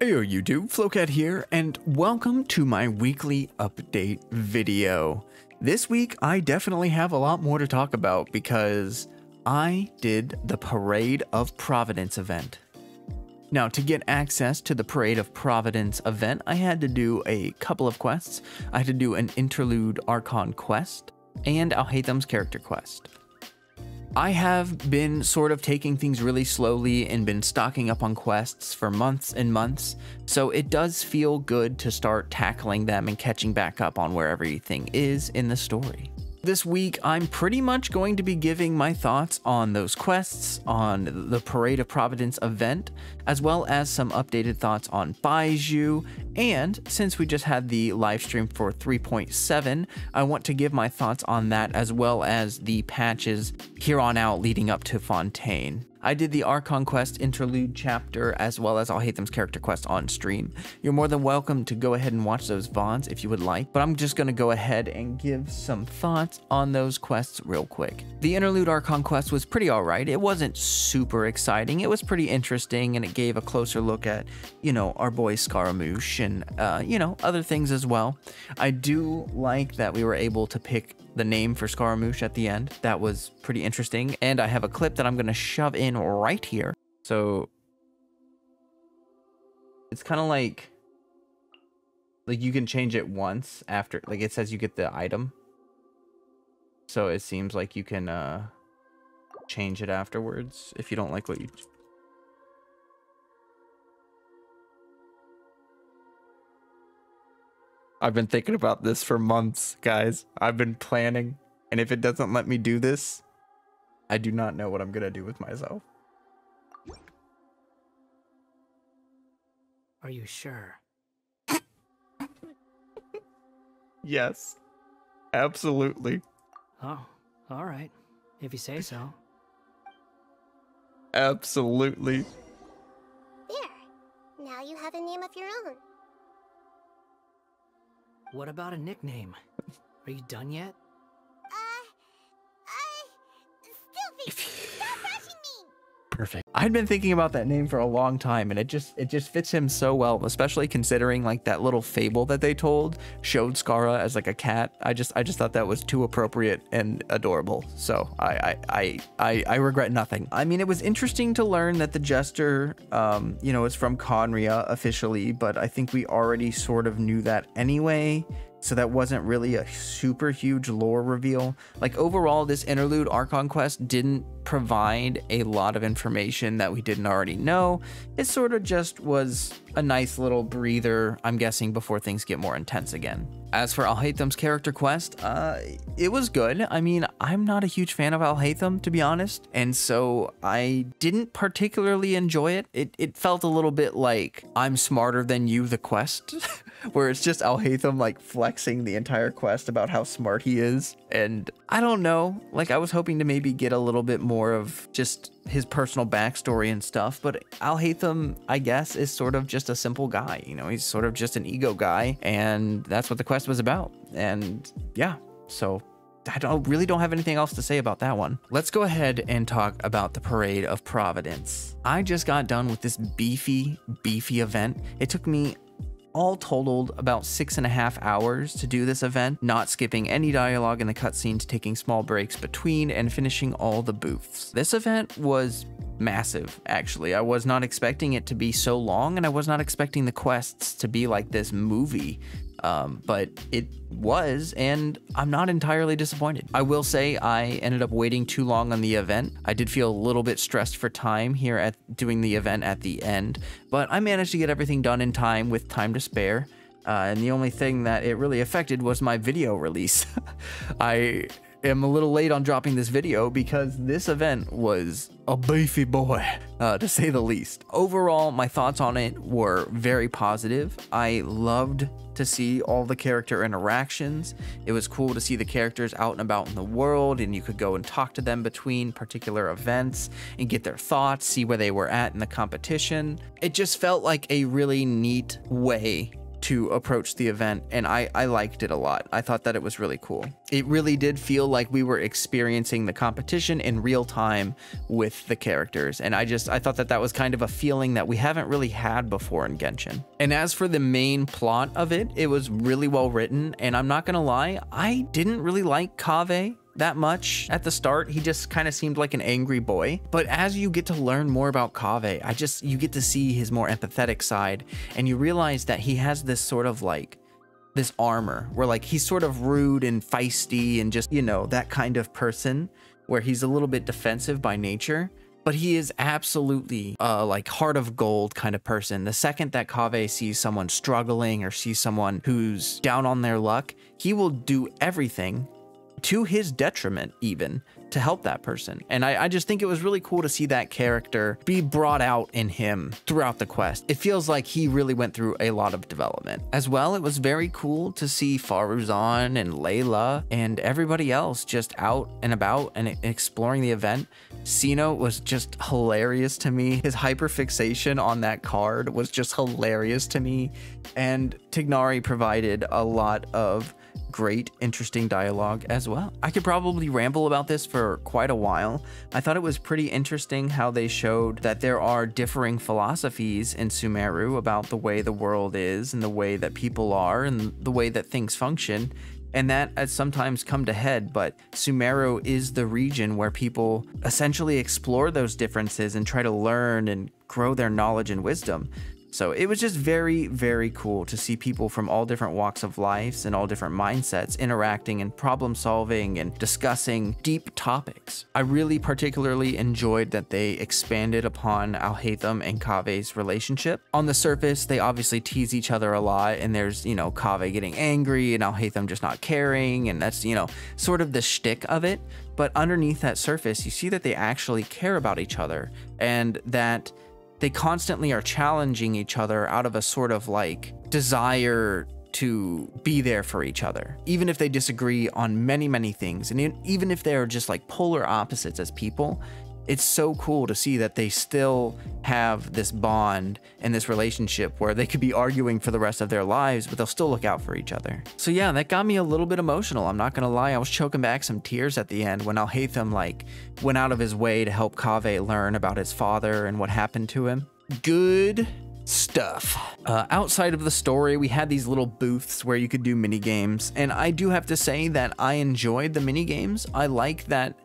Heyo YouTube, Flowcat here, and welcome to my weekly update video. This week, I definitely have a lot more to talk about because I did the Parade of Providence event. Now, to get access to the Parade of Providence event, I had to do a couple of quests. I had to do an Interlude Archon quest and Alhaitham's character quest. I have been sort of taking things really slowly and been stocking up on quests for months and months, so it does feel good to start tackling them and catching back up on where everything is in the story. This week, I'm pretty much going to be giving my thoughts on those quests, on the Parade of Providence event, as well as some updated thoughts on Baizhu. And since we just had the live stream for 3.7, I want to give my thoughts on that as well as the patches here on out leading up to Fontaine. I did the Archon Quest interlude chapter as well as Alhaitham's character quest on stream. You're more than welcome to go ahead and watch those VODs if you would like, but I'm just going to go ahead and give some thoughts on those quests real quick. The interlude Archon quest was pretty alright. It wasn't super exciting. It was pretty interesting and it gave a closer look at, you know, our boy Scaramouche and, uh, you know, other things as well. I do like that we were able to pick the name for Scaramouche at the end. That was pretty interesting. And I have a clip that I'm to shove in right here. So it's kind of like like you can change it once after like it says you get the item. So it seems like you can uh change it afterwards if you don't like what you I've been thinking about this for months, guys. I've been planning, and if it doesn't let me do this, I do not know what I'm gonna do with myself. Are you sure? Yes. Absolutely. Oh, all right. If you say so. Absolutely. There. Now you have a name of your own. What about a nickname? Are you done yet? Perfect. I'd been thinking about that name for a long time and it just it just fits him so well, especially considering like that little fable that they told showed Skara as like a cat. I just I just thought that was too appropriate and adorable. So I I I I, regret nothing. I mean it was interesting to learn that the jester um you know is from Khaenri'ah officially, but I think we already sort of knew that anyway so that wasn't really a super huge lore reveal. Like overall, this interlude Archon quest didn't provide a lot of information that we didn't already know. It sort of just was a nice little breather, I'm guessing, before things get more intense again. As for Alhaitham's character quest, uh, it was good. I mean, I'm not a huge fan of Alhaitham, to be honest, and so I didn't particularly enjoy it. It, it felt a little bit like I'm smarter than you, the quest, where it's just Alhaitham like flexing the entire quest about how smart he is. And I don't know, like I was hoping to maybe get a little bit more of just his personal backstory and stuff, but Alhaitham, I guess, is sort of just a simple guy. You know, he's sort of just an ego guy, and that's what the quest was about. And yeah, so I don't really don't have anything else to say about that one. Let's go ahead and talk about the Parade of Providence. I just got done with this beefy, beefy event. It took me all totaled about six and a half hours to do this event, not skipping any dialogue in the cutscenes, taking small breaks between, and finishing all the booths. This event was massive, actually. I was not expecting it to be so long, and I was not expecting the quests to be like this movie um, but it was, and I'm not entirely disappointed. I will say I ended up waiting too long on the event. I did feel a little bit stressed for time here at doing the event at the end, but I managed to get everything done in time with time to spare. Uh, and the only thing that it really affected was my video release. I am a little late on dropping this video because this event was a beefy boy, uh, to say the least. Overall, my thoughts on it were very positive. I loved to see all the character interactions. It was cool to see the characters out and about in the world, and you could go and talk to them between particular events and get their thoughts, see where they were at in the competition. It just felt like a really neat way to approach the event, and I, I liked it a lot. I thought that it was really cool. It really did feel like we were experiencing the competition in real time with the characters, and I just I thought that that was kind of a feeling that we haven't really had before in Genshin. And as for the main plot of it, it was really well written, and I'm not gonna lie, I didn't really like Kaveh that much at the start. He just kind of seemed like an angry boy. But as you get to learn more about Kaveh, I just, you get to see his more empathetic side and you realize that he has this sort of like, this armor where like he's sort of rude and feisty and just, you know, that kind of person where he's a little bit defensive by nature. But he is absolutely uh, like heart of gold kind of person. The second that Kaveh sees someone struggling or sees someone who's down on their luck, he will do everything to his detriment even to help that person. And I, I, just think it was really cool to see that character be brought out in him throughout the quest. It feels like he really went through a lot of development. As well, it was very cool to see Faruzan and Layla and everybody else just out and about and exploring the event. Cyno was just hilarious to me. His hyperfixation on that card was just hilarious to me. And Tignari provided a lot of great, interesting dialogue as well. I could probably ramble about this for quite a while. I thought it was pretty interesting how they showed that there are differing philosophies in Sumeru about the way the world is and the way that people are and the way that things function. And that has sometimes come to head, but Sumeru is the region where people essentially explore those differences and try to learn and grow their knowledge and wisdom. So it was just very, very cool to see people from all different walks of lives and all different mindsets interacting and problem solving and discussing deep topics. I really particularly enjoyed that they expanded upon Alhaitham and Kaveh's relationship. On the surface, they obviously tease each other a lot, and there's, you know, Kaveh getting angry and Alhaitham just not caring, and that's, you know, sort of the shtick of it. But underneath that surface, you see that they actually care about each other and that they constantly are challenging each other out of a sort of like desire to be there for each other, even if they disagree on many, many things. And even if they're just like polar opposites as people, it's so cool to see that they still have this bond and this relationship where they could be arguing for the rest of their lives, but they'll still look out for each other. So yeah, that got me a little bit emotional. I'm not gonna lie, I was choking back some tears at the end when Alhaitham like went out of his way to help Kaveh learn about his father and what happened to him. Good stuff. Uh, outside of the story, we had these little booths where you could do mini games, and I do have to say that I enjoyed the mini games. I like that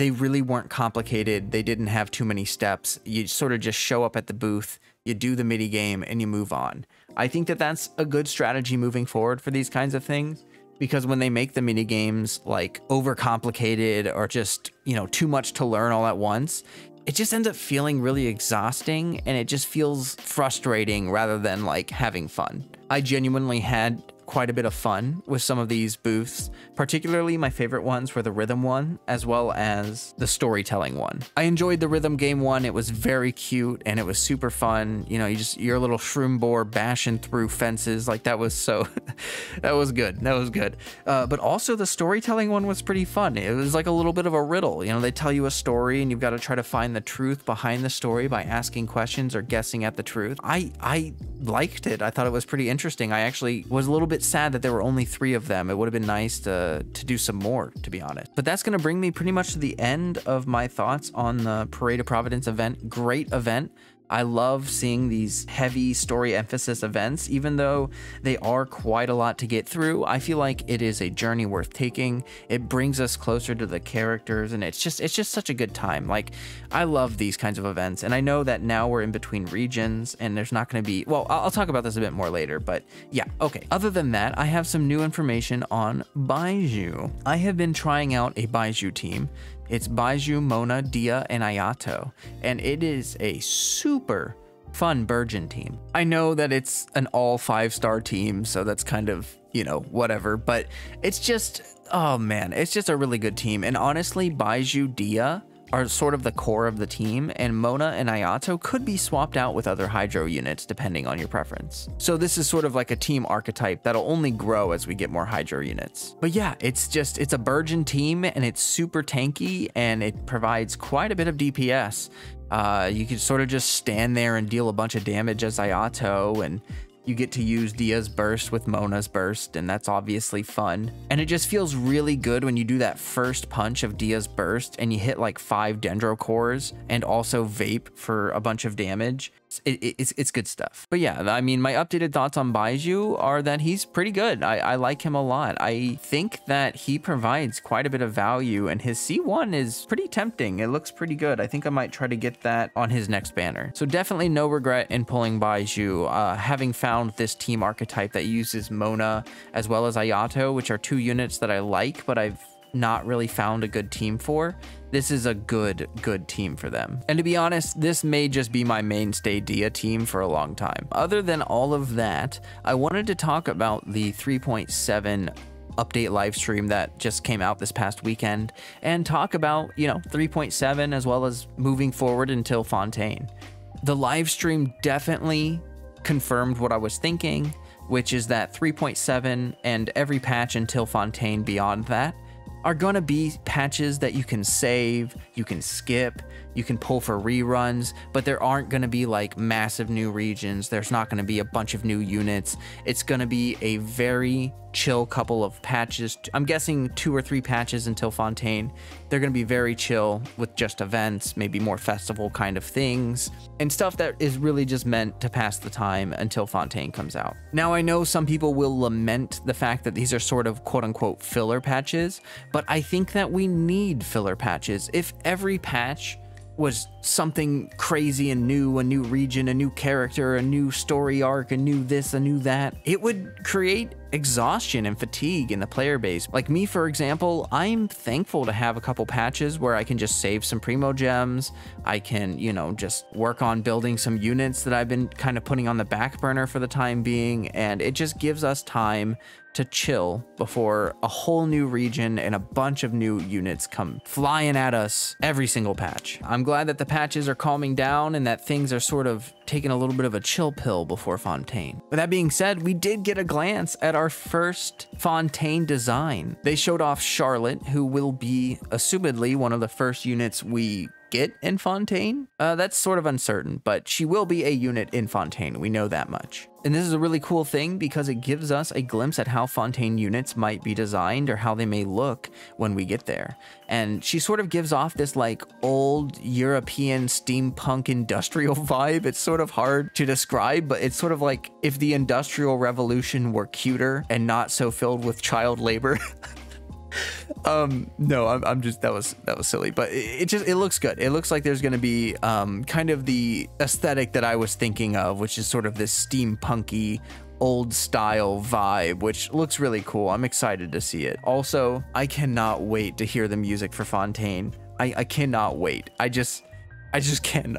they really weren't complicated. They didn't have too many steps. You sort of just show up at the booth, you do the mini game, and you move on. I think that that's a good strategy moving forward for these kinds of things because when they make the mini games like overcomplicated or just, you know, too much to learn all at once, it just ends up feeling really exhausting and it just feels frustrating rather than like having fun. I genuinely had quite a bit of fun with some of these booths. Particularly, my favorite ones were the rhythm one as well as the storytelling one. I enjoyed the rhythm game one. It was very cute and it was super fun. You know, you just your little shroom boar bashing through fences like that was so that was good. That was good. Uh, but also the storytelling one was pretty fun. It was like a little bit of a riddle. You know, they tell you a story and you've got to try to find the truth behind the story by asking questions or guessing at the truth. I I liked it. I thought it was pretty interesting. I actually was a little bit bit sad that there were only three of them. It would have been nice to, to do some more, to be honest. But that's going to bring me pretty much to the end of my thoughts on the Parade of Providence event. Great event. I love seeing these heavy story emphasis events, even though they are quite a lot to get through. I feel like it is a journey worth taking. It brings us closer to the characters, and it's just it's just such a good time. Like I love these kinds of events, and I know that now we're in between regions, and there's not going to be. Well, I'll talk about this a bit more later, but yeah, okay. Other than that, I have some new information on Baizhu. I have been trying out a Baizhu team it's Baizhu, Mona, Dehya, and Ayato, and it is a super fun Burgeon team. I know that it's an all five star team, so that's kind of, you know, whatever, but it's just, oh man, it's just a really good team. And honestly, Baizhu, Dehya, are sort of the core of the team, and Mona and Ayato could be swapped out with other Hydro units depending on your preference. So this is sort of like a team archetype that'll only grow as we get more Hydro units. But yeah, it's just, it's a Burgeon team and it's super tanky and it provides quite a bit of DPS. Uh, you can sort of just stand there and deal a bunch of damage as Ayato and you get to use Dehya's burst with Mona's burst, and that's obviously fun. And it just feels really good when you do that first punch of Dehya's burst and you hit like five Dendro cores and also vape for a bunch of damage. It, it, it's, it's good stuff. But yeah, I mean, my updated thoughts on Baizhu are that he's pretty good. I, I like him a lot. I think that he provides quite a bit of value and his C1 is pretty tempting. It looks pretty good. I think I might try to get that on his next banner. So definitely no regret in pulling Baizhu, uh, having found this team archetype that uses Mona as well as Ayato, which are two units that I like, but I've not really found a good team for, this is a good, good team for them. And to be honest, this may just be my mainstay Dehya team for a long time. Other than all of that, I wanted to talk about the 3.7 update live stream that just came out this past weekend and talk about, you know, 3.7 as well as moving forward until Fontaine. The live stream definitely confirmed what I was thinking, which is that 3.7 and every patch until Fontaine beyond that are going to be patches that you can save, you can skip, you can pull for reruns, but there aren't going to be like massive new regions. There's not going to be a bunch of new units. It's going to be a very chill couple of patches. I'm guessing two or three patches until Fontaine. They're going to be very chill with just events, maybe more festival kind of things, and stuff that is really just meant to pass the time until Fontaine comes out. Now, I know some people will lament the fact that these are sort of quote unquote filler patches, but I think that we need filler patches. If every patch was something crazy and new, a new region, a new character, a new story arc, a new this, a new that, it would create exhaustion and fatigue in the player base. Like me, for example, I'm thankful to have a couple patches where I can just save some Primogems. I can, you know, just work on building some units that I've been kind of putting on the back burner for the time being. And it just gives us time to chill before a whole new region and a bunch of new units come flying at us every single patch. I'm glad that the patches are calming down and that things are sort of taking a little bit of a chill pill before Fontaine. With that being said, we did get a glance at our first Fontaine design. They showed off Charlotte, who will be assumedly one of the first units we get in Fontaine. Uh, that's sort of uncertain, but she will be a unit in Fontaine. We know that much. And this is a really cool thing because it gives us a glimpse at how Fontaine units might be designed or how they may look when we get there. And she sort of gives off this like old European steampunk industrial vibe. It's sort of hard to describe, but it's sort of like if the Industrial Revolution were cuter and not so filled with child labor. um no I'm, I'm just that was that was silly but it, it, just it looks good. It looks like there's going to be um kind of the aesthetic that i was thinking of which is sort of this steampunky old style vibe which looks really cool. I'm excited to see it. Also i cannot wait to hear the music for fontaine. I i cannot wait. I just I just can't.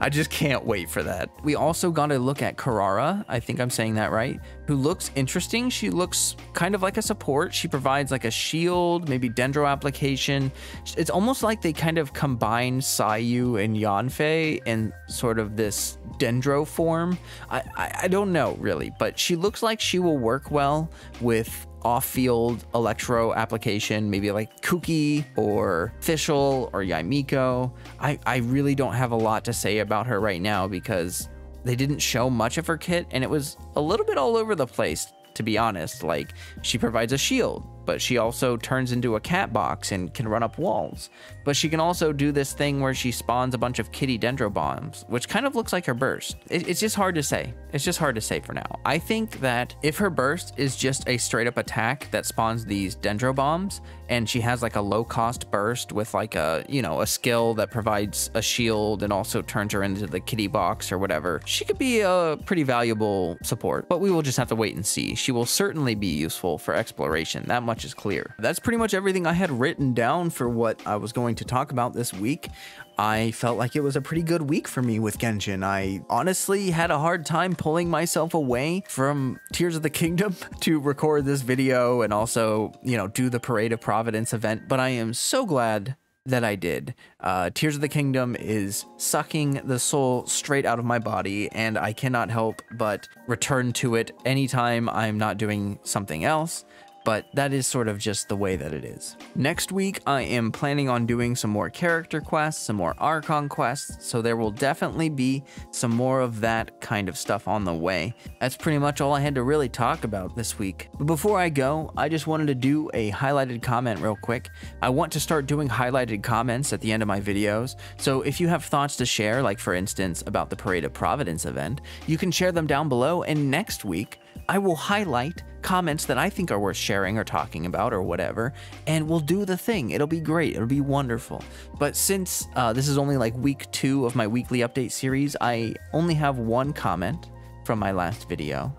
I just can't wait for that. We also got to look at Karara. I think I'm saying that right. Who looks interesting. She looks kind of like a support. She provides like a shield, maybe Dendro application. It's almost like they kind of combine Sayu and Yanfei in sort of this Dendro form. I, I, I don't know really, but she looks like she will work well with off-field electro application, maybe like Kuki or Fischl or Yae Miko. I, I really don't have a lot to say about her right now because they didn't show much of her kit and it was a little bit all over the place to be honest. Like, she provides a shield, but she also turns into a cat box and can run up walls. But she can also do this thing where she spawns a bunch of kitty dendro bombs, which kind of looks like her burst. It, it's just hard to say. It's just hard to say for now. I think that if her burst is just a straight up attack that spawns these dendro bombs, and she has like a low cost burst with like a, you know, a skill that provides a shield and also turns her into the kitty box or whatever, she could be a pretty valuable support. But we will just have to wait and see. She will certainly be useful for exploration. That much much is clear. That's pretty much everything I had written down for what I was going to talk about this week. I felt like it was a pretty good week for me with Genshin. I honestly had a hard time pulling myself away from Tears of the Kingdom to record this video and also, you know, do the Parade of Providence event, but I am so glad that I did. Uh, Tears of the Kingdom is sucking the soul straight out of my body, and I cannot help but return to it anytime I'm not doing something else but that is sort of just the way that it is. Next week, I am planning on doing some more character quests, some more Archon quests, so there will definitely be some more of that kind of stuff on the way. That's pretty much all I had to really talk about this week. But before I go, I just wanted to do a highlighted comment real quick. I want to start doing highlighted comments at the end of my videos, so if you have thoughts to share, like for instance about the Parade of Providence event, you can share them down below, and next week, I will highlight comments that I think are worth sharing or talking about or whatever, and we'll do the thing. It'll be great. It'll be wonderful. But since uh, this is only like week two of my weekly update series, I only have one comment from my last video,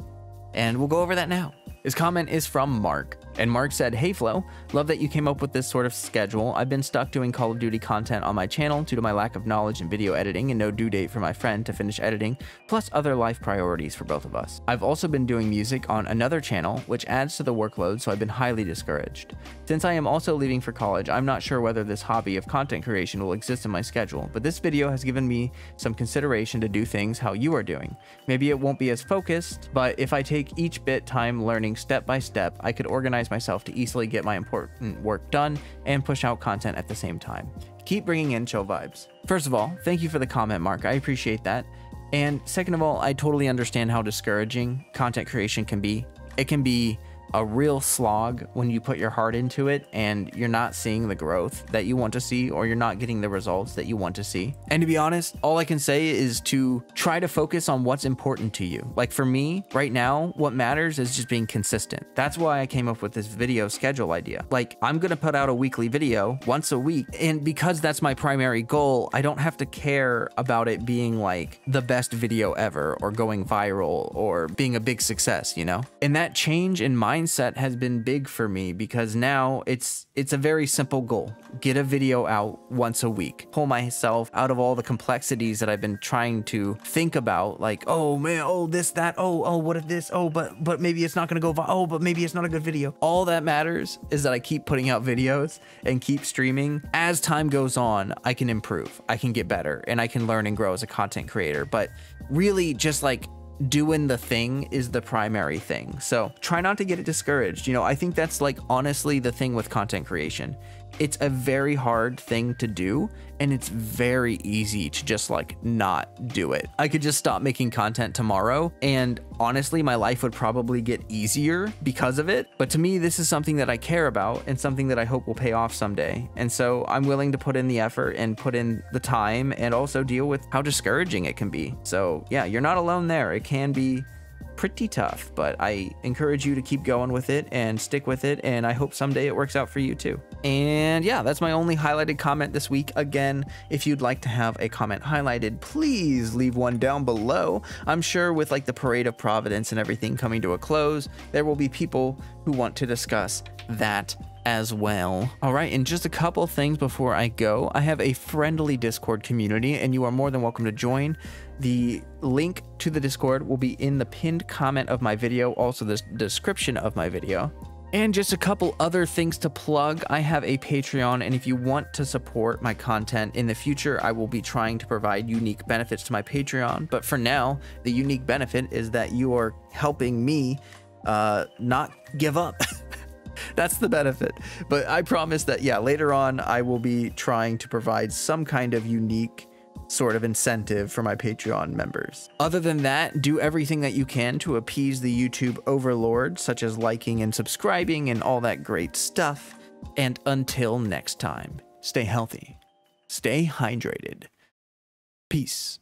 and we'll go over that now. His comment is from Mark. And Mark said, Hey Flo, love that you came up with this sort of schedule. I've been stuck doing Call of Duty content on my channel due to my lack of knowledge in video editing and no due date for my friend to finish editing, plus other life priorities for both of us. I've also been doing music on another channel, which adds to the workload, so I've been highly discouraged. Since I am also leaving for college, I'm not sure whether this hobby of content creation will exist in my schedule, but this video has given me some consideration to do things how you are doing. Maybe it won't be as focused, but if I take each bit time learning step by step, I could organize myself to easily get my important work done and push out content at the same time. Keep bringing in chill vibes. First of all, thank you for the comment, Mark. I appreciate that. And second of all, I totally understand how discouraging content creation can be. It can be a real slog when you put your heart into it and you're not seeing the growth that you want to see or you're not getting the results that you want to see. And to be honest, all I can say is to try to focus on what's important to you. Like for me, right now, what matters is just being consistent. That's why I came up with this video schedule idea. Like I'm going to put out a weekly video once a week. And because that's my primary goal, I don't have to care about it being like the best video ever or going viral or being a big success, you know? And that change in my mindset has been big for me because now it's it's a very simple goal. Get a video out once a week. Pull myself out of all the complexities that I've been trying to think about like, "Oh man, oh this that, oh oh what if this? Oh, but but maybe it's not going to go viral. oh, but maybe it's not a good video." All that matters is that I keep putting out videos and keep streaming. As time goes on, I can improve. I can get better and I can learn and grow as a content creator. But really just like doing the thing is the primary thing. So try not to get it discouraged. You know, I think that's like honestly the thing with content creation it's a very hard thing to do and it's very easy to just like not do it. I could just stop making content tomorrow and honestly my life would probably get easier because of it. But to me this is something that I care about and something that I hope will pay off someday. And so I'm willing to put in the effort and put in the time and also deal with how discouraging it can be. So yeah, you're not alone there. It can be pretty tough, but I encourage you to keep going with it and stick with it. And I hope someday it works out for you too. And yeah, that's my only highlighted comment this week. Again, if you'd like to have a comment highlighted, please leave one down below. I'm sure with like the Parade of Providence and everything coming to a close, there will be people who want to discuss that as well. All right, and just a couple things before I go. I have a friendly Discord community, and you are more than welcome to join. The link to the Discord will be in the pinned comment of my video, also the description of my video. And just a couple other things to plug. I have a Patreon, and if you want to support my content in the future, I will be trying to provide unique benefits to my Patreon. But for now, the unique benefit is that you are helping me uh, not give up. That's the benefit. But I promise that, yeah, later on, I will be trying to provide some kind of unique sort of incentive for my Patreon members. Other than that, do everything that you can to appease the YouTube overlord, such as liking and subscribing and all that great stuff. And until next time, stay healthy, stay hydrated. Peace.